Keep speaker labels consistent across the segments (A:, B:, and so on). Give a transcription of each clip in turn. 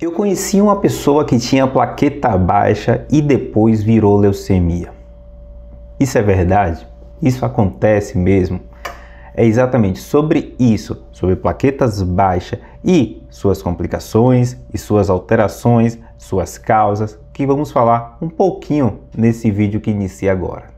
A: Eu conheci uma pessoa que tinha plaqueta baixa e depois virou leucemia. Isso é verdade? Isso acontece mesmo? É exatamente sobre isso, sobre plaquetas baixas e suas complicações e suas alterações, suas causas, que vamos falar um pouquinho nesse vídeo que inicia agora.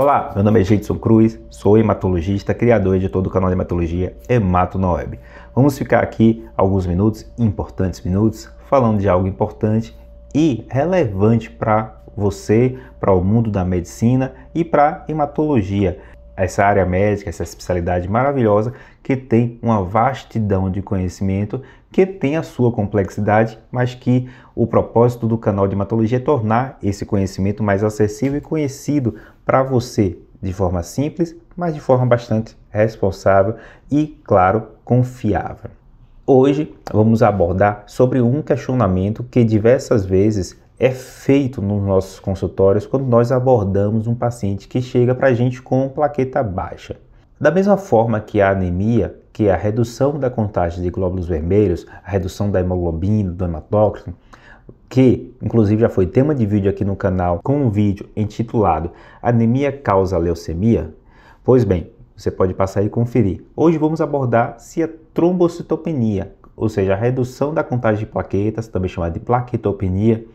A: Olá, meu nome é Jeidson Cruz, sou hematologista, criador e editor do canal de hematologia Hemato na Web. Vamos ficar aqui alguns minutos, importantes minutos, falando de algo importante e relevante para você, para o mundo da medicina e para hematologia, essa área médica, essa especialidade maravilhosa que tem uma vastidão de conhecimento, que tem a sua complexidade, mas que o propósito do canal de hematologia é tornar esse conhecimento mais acessível e conhecido para você de forma simples, mas de forma bastante responsável e, claro, confiável. Hoje vamos abordar sobre um questionamento que diversas vezes é feito nos nossos consultórios quando nós abordamos um paciente que chega para a gente com plaqueta baixa. Da mesma forma que a anemia, que a redução da contagem de glóbulos vermelhos, a redução da hemoglobina, do hematócrito, que inclusive já foi tema de vídeo aqui no canal com um vídeo intitulado Anemia causa leucemia? Pois bem, você pode passar e conferir. Hoje vamos abordar se a trombocitopenia, ou seja, a redução da contagem de plaquetas, também chamada de plaquetopenia,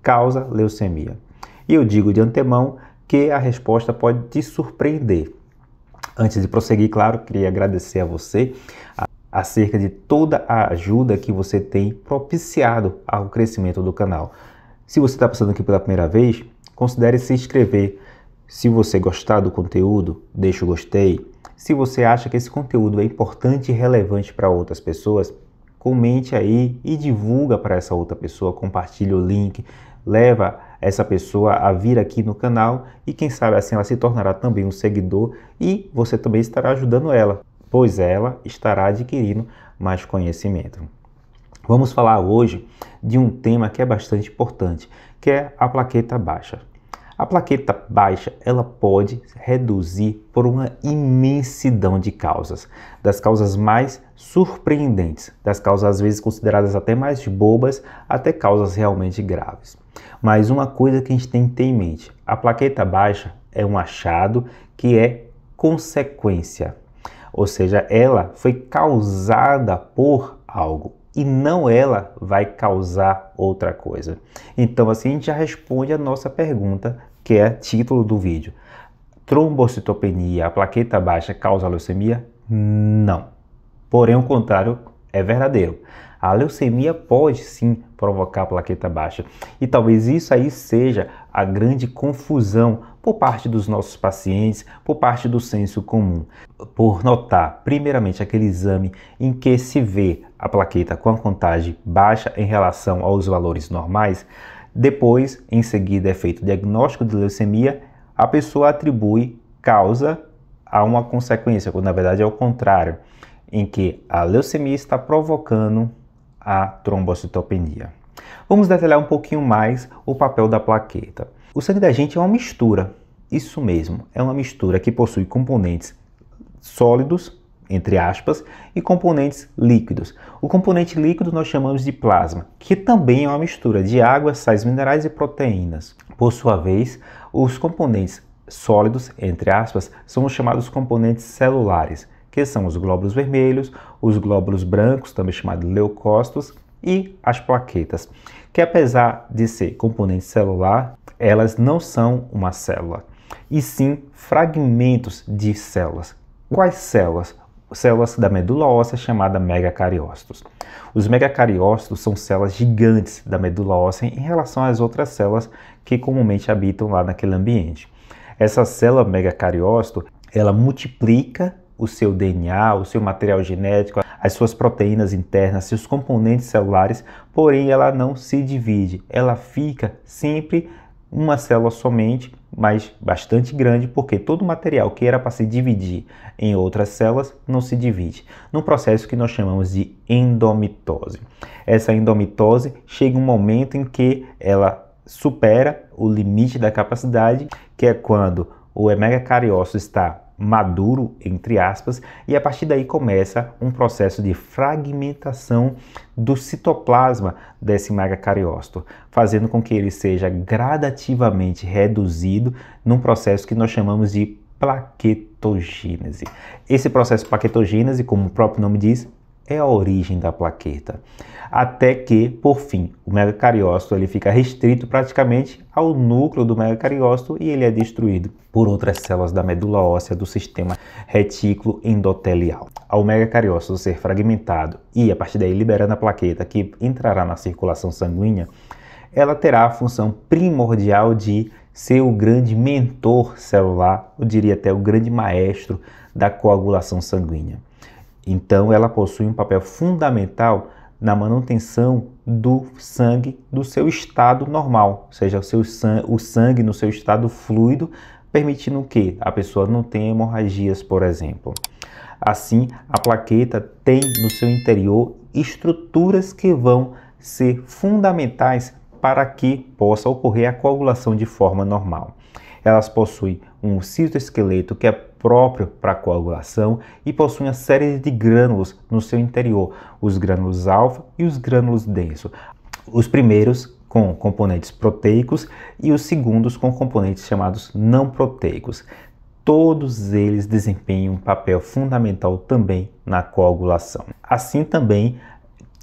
A: causa leucemia? E eu digo de antemão que a resposta pode te surpreender. Antes de prosseguir, claro, queria agradecer a você acerca de toda a ajuda que você tem propiciado ao crescimento do canal. Se você está passando aqui pela primeira vez, considere se inscrever. Se você gostar do conteúdo, deixe o gostei. Se você acha que esse conteúdo é importante e relevante para outras pessoas, comente aí e divulga para essa outra pessoa, compartilhe o link, leva essa pessoa a vir aqui no canal e quem sabe assim ela se tornará também um seguidor e você também estará ajudando ela, pois ela estará adquirindo mais conhecimento. Vamos falar hoje de um tema que é bastante importante, que é a plaqueta baixa. A plaqueta baixa ela pode reduzir por uma imensidão de causas, das causas mais surpreendentes, das causas às vezes consideradas até mais bobas, até causas realmente graves. Mas uma coisa que a gente tem que ter em mente: a plaqueta baixa é um achado que é consequência, ou seja, ela foi causada por algo e não ela vai causar outra coisa. Então, assim a gente já responde a nossa pergunta, que é título do vídeo. Trombocitopenia, a plaqueta baixa causa leucemia? Não. Porém, o contrário é verdadeiro. A leucemia pode sim provocar plaqueta baixa. E talvez isso aí seja a grande confusão por parte dos nossos pacientes, por parte do senso comum. Por notar, primeiramente, aquele exame em que se vê a plaqueta com a contagem baixa em relação aos valores normais, depois, em seguida, é feito o diagnóstico de leucemia, a pessoa atribui causa a uma consequência, quando na verdade é o contrário, em que a leucemia está provocando a trombocitopenia. Vamos detalhar um pouquinho mais o papel da plaqueta. O sangue da gente é uma mistura, isso mesmo, é uma mistura que possui componentes sólidos, entre aspas, e componentes líquidos. O componente líquido nós chamamos de plasma, que também é uma mistura de água, sais minerais e proteínas. Por sua vez, os componentes sólidos, entre aspas, são os chamados componentes celulares, que são os glóbulos vermelhos, os glóbulos brancos, também chamados leucócitos, e as plaquetas, que apesar de ser componente celular, elas não são uma célula, e sim fragmentos de células. Quais células? Células da medula óssea chamada megacariócitos. Os megacariócitos são células gigantes da medula óssea em relação às outras células que comumente habitam lá naquele ambiente. Essa célula megacariócito, ela multiplica o seu DNA, o seu material genético, as suas proteínas internas, seus componentes celulares, porém ela não se divide, ela fica sempre uma célula somente, mas bastante grande, porque todo o material que era para se dividir em outras células não se divide, num processo que nós chamamos de endomitose. Essa endomitose chega um momento em que ela supera o limite da capacidade, que é quando o megacariócito está maduro, entre aspas, e a partir daí começa um processo de fragmentação do citoplasma desse megacariócito, fazendo com que ele seja gradativamente reduzido num processo que nós chamamos de plaquetogênese. Esse processo de plaquetogênese, como o próprio nome diz, é a origem da plaqueta. Até que, por fim, o megacariócito ele fica restrito praticamente ao núcleo do megacariócito e ele é destruído por outras células da medula óssea do sistema retículo endotelial. Ao megacariócito ser fragmentado e a partir daí liberando a plaqueta que entrará na circulação sanguínea, ela terá a função primordial de ser o grande mentor celular, eu diria até o grande maestro da coagulação sanguínea. Então, ela possui um papel fundamental na manutenção do sangue do seu estado normal, ou seja, o, seu sangue, o sangue no seu estado fluido, permitindo que a pessoa não tenha hemorragias, por exemplo. Assim, a plaqueta tem no seu interior estruturas que vão ser fundamentais para que possa ocorrer a coagulação de forma normal. Elas possuem um citoesqueleto que é próprio para coagulação e possui uma série de grânulos no seu interior, os grânulos alfa e os grânulos denso. Os primeiros com componentes proteicos e os segundos com componentes chamados não proteicos. Todos eles desempenham um papel fundamental também na coagulação. Assim também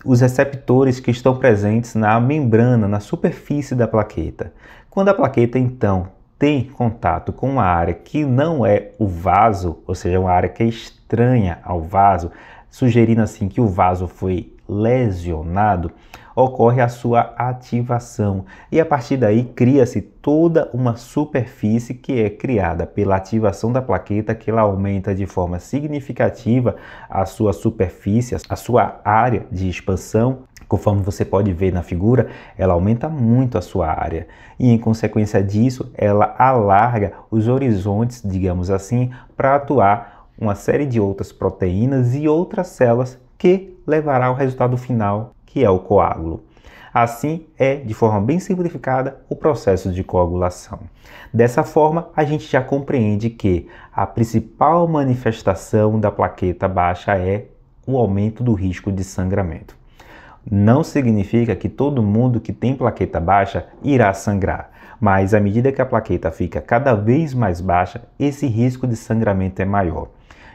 A: os receptores que estão presentes na membrana, na superfície da plaqueta. Quando a plaqueta então tem contato com uma área que não é o vaso, ou seja, uma área que é estranha ao vaso, sugerindo assim que o vaso foi lesionado, ocorre a sua ativação. E a partir daí cria-se toda uma superfície que é criada pela ativação da plaqueta que ela aumenta de forma significativa a sua superfície, a sua área de expansão Conforme você pode ver na figura, ela aumenta muito a sua área e, em consequência disso, ela alarga os horizontes, digamos assim, para atuar uma série de outras proteínas e outras células que levará ao resultado final, que é o coágulo. Assim é, de forma bem simplificada, o processo de coagulação. Dessa forma, a gente já compreende que a principal manifestação da plaqueta baixa é o aumento do risco de sangramento não significa que todo mundo que tem plaqueta baixa irá sangrar, mas à medida que a plaqueta fica cada vez mais baixa, esse risco de sangramento é maior.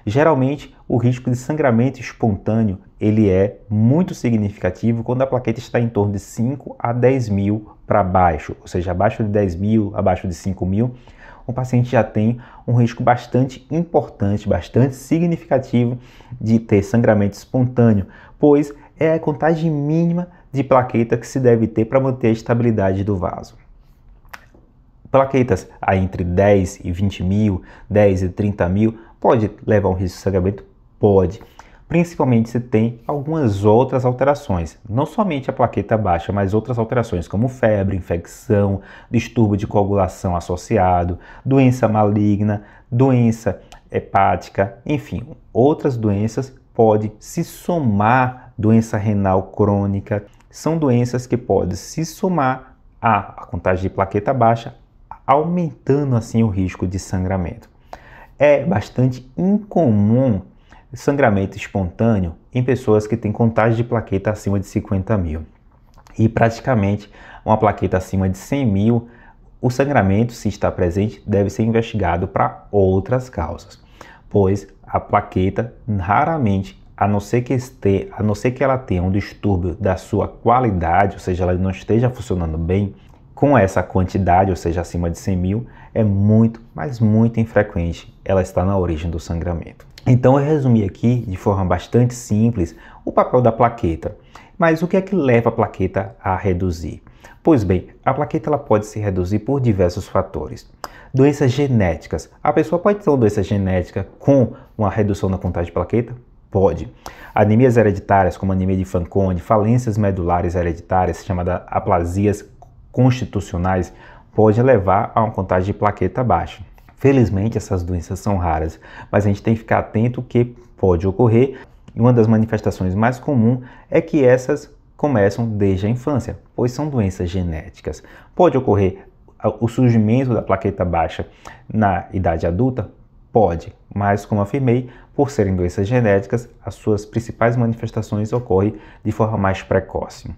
A: Geralmente, o risco de sangramento espontâneo ele é muito significativo quando a plaqueta está em torno de 5 a 10 mil para baixo, ou seja, abaixo de 10 mil, abaixo de 5 mil, o paciente já tem um risco bastante importante, bastante significativo de ter sangramento espontâneo, pois é a contagem mínima de plaqueta que se deve ter para manter a estabilidade do vaso. Plaquetas a entre 10 e 20 mil, 10 e 30 mil, pode levar um risco de sangramento? Pode. Principalmente se tem algumas outras alterações, não somente a plaqueta baixa, mas outras alterações como febre, infecção, distúrbio de coagulação associado, doença maligna, doença hepática, enfim, outras doenças pode se somar doença renal crônica, são doenças que podem se somar à contagem de plaqueta baixa, aumentando assim o risco de sangramento. É bastante incomum sangramento espontâneo em pessoas que têm contagem de plaqueta acima de 50 mil. E praticamente uma plaqueta acima de 100 mil, o sangramento, se está presente, deve ser investigado para outras causas, pois a plaqueta raramente a não ser que este, a não ser que ela tenha um distúrbio da sua qualidade, ou seja, ela não esteja funcionando bem, com essa quantidade, ou seja, acima de 100 mil, é muito, mas muito infrequente ela está na origem do sangramento. Então eu resumi aqui de forma bastante simples o papel da plaqueta. Mas o que é que leva a plaqueta a reduzir? Pois bem, a plaqueta ela pode se reduzir por diversos fatores. Doenças genéticas. A pessoa pode ter uma doença genética com uma redução da contagem de plaqueta? Pode. Anemias hereditárias, como anemia de Fanconi, falências medulares hereditárias, chamadas aplasias constitucionais, pode levar a uma contagem de plaqueta baixa. Felizmente essas doenças são raras, mas a gente tem que ficar atento que pode ocorrer. E uma das manifestações mais comuns é que essas começam desde a infância, pois são doenças genéticas. Pode ocorrer o surgimento da plaqueta baixa na idade adulta? Pode, mas como afirmei, por serem doenças genéticas, as suas principais manifestações ocorrem de forma mais precoce.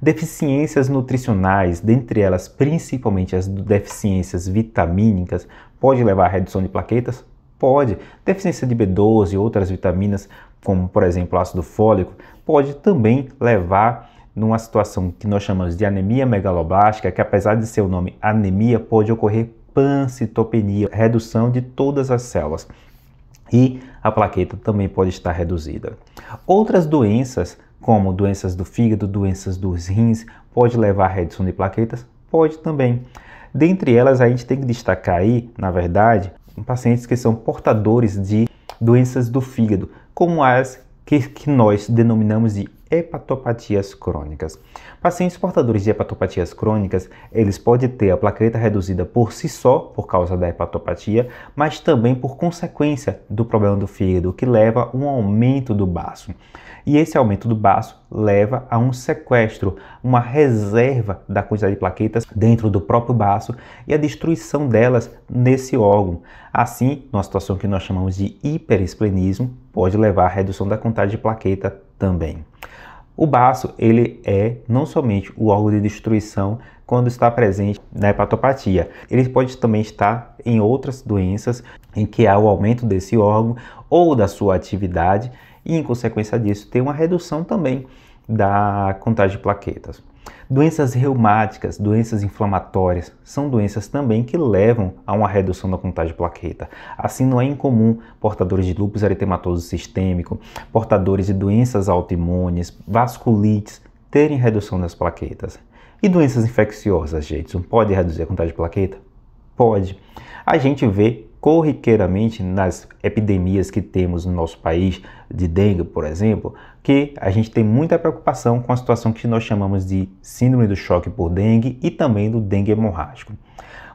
A: Deficiências nutricionais, dentre elas principalmente as deficiências vitamínicas, pode levar à redução de plaquetas? Pode. Deficiência de B12 e outras vitaminas, como por exemplo ácido fólico, pode também levar numa situação que nós chamamos de anemia megaloblástica, que apesar de seu nome anemia, pode ocorrer pancitopenia, redução de todas as células. E a plaqueta também pode estar reduzida. Outras doenças, como doenças do fígado, doenças dos rins, pode levar à redução de plaquetas? Pode também. Dentre elas, a gente tem que destacar aí, na verdade, pacientes que são portadores de doenças do fígado, como as que, que nós denominamos de hepatopatias crônicas. Pacientes portadores de hepatopatias crônicas, eles podem ter a plaqueta reduzida por si só, por causa da hepatopatia, mas também por consequência do problema do fígado, que leva a um aumento do baço. E esse aumento do baço leva a um sequestro, uma reserva da quantidade de plaquetas dentro do próprio baço e a destruição delas nesse órgão. Assim, numa situação que nós chamamos de hiperesplenismo, pode levar à redução da quantidade de plaqueta também. O baço, ele é não somente o órgão de destruição quando está presente na hepatopatia, ele pode também estar em outras doenças em que há o aumento desse órgão ou da sua atividade e, em consequência disso, tem uma redução também da contagem de plaquetas. Doenças reumáticas, doenças inflamatórias, são doenças também que levam a uma redução da contagem de plaqueta. Assim, não é incomum portadores de lúpus eritematoso sistêmico, portadores de doenças autoimunes, vasculites, terem redução das plaquetas. E doenças infecciosas, Jetson, pode reduzir a contagem de plaqueta? Pode. A gente vê corriqueiramente nas epidemias que temos no nosso país, de dengue, por exemplo, que a gente tem muita preocupação com a situação que nós chamamos de síndrome do choque por dengue e também do dengue hemorrágico.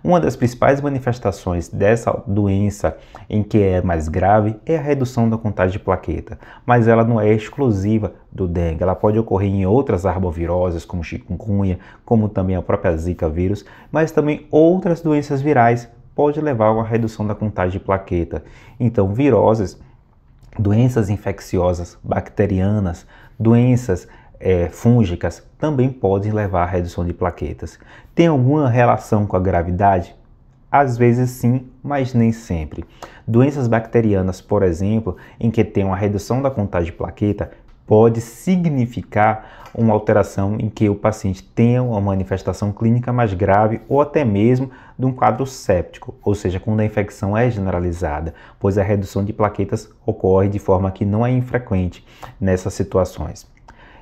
A: Uma das principais manifestações dessa doença em que é mais grave é a redução da contagem de plaqueta, mas ela não é exclusiva do dengue, ela pode ocorrer em outras arboviroses como chikungunya, como também a própria zika vírus, mas também outras doenças virais pode levar a uma redução da contagem de plaqueta. Então, viroses, doenças infecciosas bacterianas, doenças é, fúngicas também podem levar à redução de plaquetas. Tem alguma relação com a gravidade? Às vezes sim, mas nem sempre. Doenças bacterianas, por exemplo, em que tem uma redução da contagem de plaqueta, pode significar uma alteração em que o paciente tenha uma manifestação clínica mais grave ou até mesmo de um quadro séptico, ou seja, quando a infecção é generalizada, pois a redução de plaquetas ocorre de forma que não é infrequente nessas situações.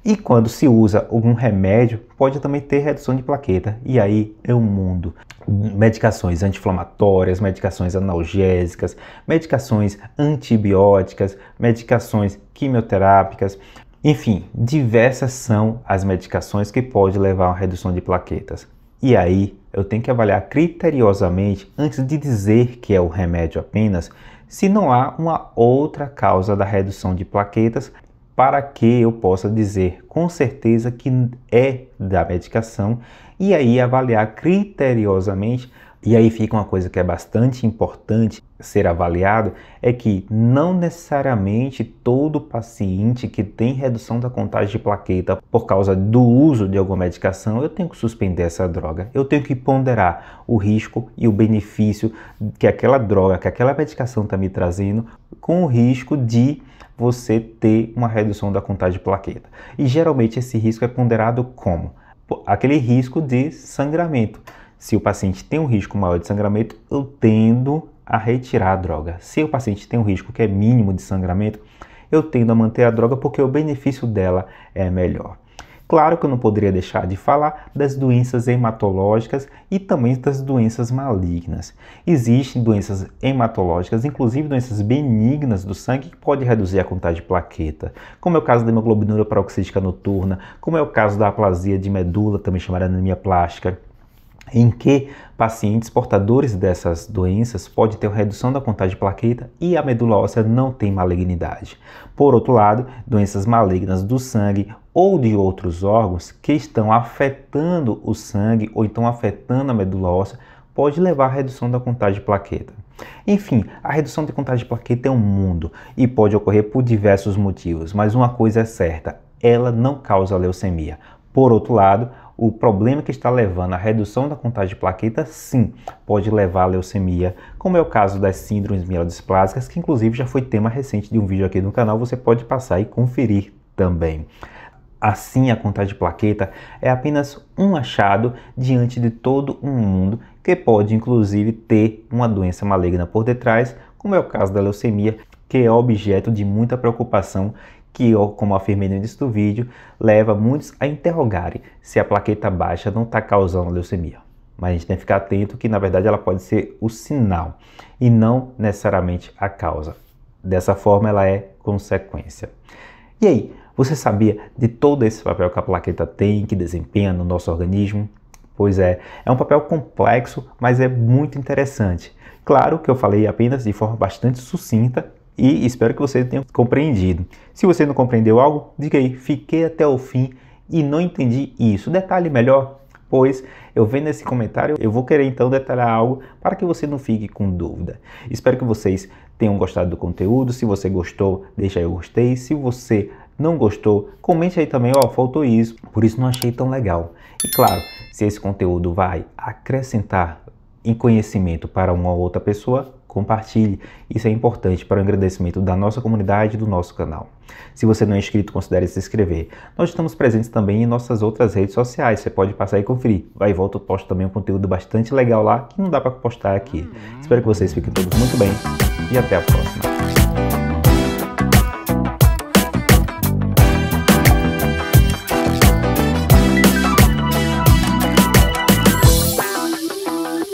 A: E quando se usa algum remédio, pode também ter redução de plaqueta. E aí é um mundo. Medicações anti-inflamatórias, medicações analgésicas, medicações antibióticas, medicações quimioterápicas. Enfim, diversas são as medicações que podem levar a uma redução de plaquetas. E aí eu tenho que avaliar criteriosamente, antes de dizer que é o remédio apenas, se não há uma outra causa da redução de plaquetas para que eu possa dizer com certeza que é da medicação e aí avaliar criteriosamente. E aí fica uma coisa que é bastante importante ser avaliado é que não necessariamente todo paciente que tem redução da contagem de plaqueta por causa do uso de alguma medicação, eu tenho que suspender essa droga. Eu tenho que ponderar o risco e o benefício que aquela droga, que aquela medicação está me trazendo, com o risco de você ter uma redução da contagem de plaqueta. E geralmente esse risco é ponderado como? Aquele risco de sangramento. Se o paciente tem um risco maior de sangramento, eu tendo a retirar a droga. Se o paciente tem um risco que é mínimo de sangramento, eu tendo a manter a droga porque o benefício dela é melhor. Claro que eu não poderia deixar de falar das doenças hematológicas e também das doenças malignas. Existem doenças hematológicas, inclusive doenças benignas do sangue, que podem reduzir a contagem de plaqueta, como é o caso da hemoglobinúria paroxística noturna, como é o caso da aplasia de medula, também chamada anemia plástica, em que pacientes portadores dessas doenças podem ter redução da contagem de plaqueta e a medula óssea não tem malignidade. Por outro lado, doenças malignas do sangue ou de outros órgãos que estão afetando o sangue ou estão afetando a medula óssea pode levar à redução da contagem de plaqueta. Enfim, a redução de contagem de plaqueta é um mundo e pode ocorrer por diversos motivos, mas uma coisa é certa, ela não causa leucemia. Por outro lado, o problema que está levando à redução da contagem de plaqueta, sim, pode levar à leucemia, como é o caso das síndromes mielodisplásicas, que inclusive já foi tema recente de um vídeo aqui no canal, você pode passar e conferir também. Assim, a contagem de plaqueta é apenas um achado diante de todo um mundo que pode inclusive ter uma doença maligna por detrás, como é o caso da leucemia, que é objeto de muita preocupação que, como afirmei no início do vídeo, leva muitos a interrogarem se a plaqueta baixa não está causando leucemia. Mas a gente tem que ficar atento que, na verdade, ela pode ser o sinal e não necessariamente a causa. Dessa forma, ela é consequência. E aí, você sabia de todo esse papel que a plaqueta tem, que desempenha no nosso organismo? Pois é, é um papel complexo, mas é muito interessante. Claro que eu falei apenas de forma bastante sucinta e espero que você tenha compreendido. Se você não compreendeu algo, diga aí, fiquei até o fim e não entendi isso. Detalhe melhor, pois eu vendo esse comentário, eu vou querer então detalhar algo para que você não fique com dúvida. Espero que vocês tenham gostado do conteúdo. Se você gostou, deixa aí o gostei. Se você não gostou, comente aí também, ó, faltou isso, por isso não achei tão legal. E claro, se esse conteúdo vai acrescentar em conhecimento para uma ou outra pessoa, compartilhe. Isso é importante para o agradecimento da nossa comunidade e do nosso canal. Se você não é inscrito, considere se inscrever. Nós estamos presentes também em nossas outras redes sociais, você pode passar e conferir. Vai e volta, eu posto também um conteúdo bastante legal lá que não dá para postar aqui. Espero que vocês fiquem todos muito bem e até a próxima.